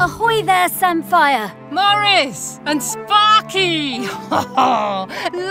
Ahoy there, Samfire, Morris and Sparky!